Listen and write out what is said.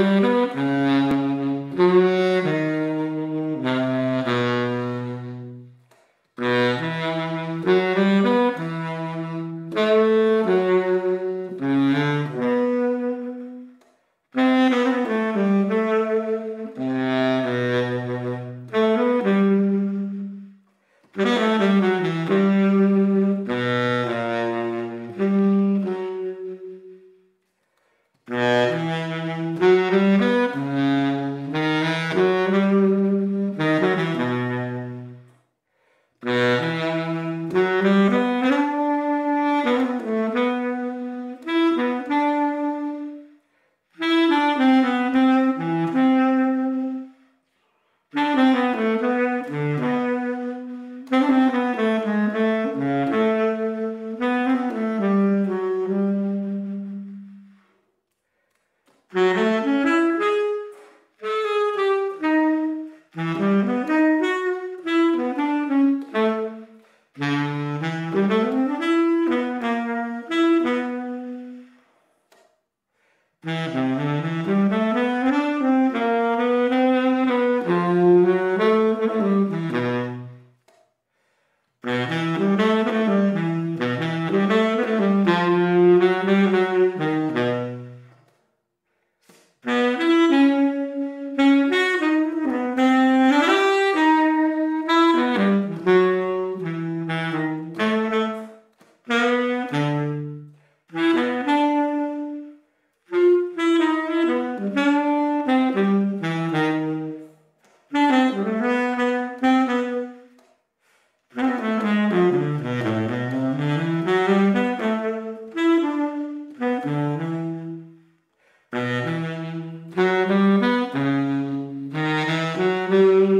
You. Mm-hmm. Mm-hmm.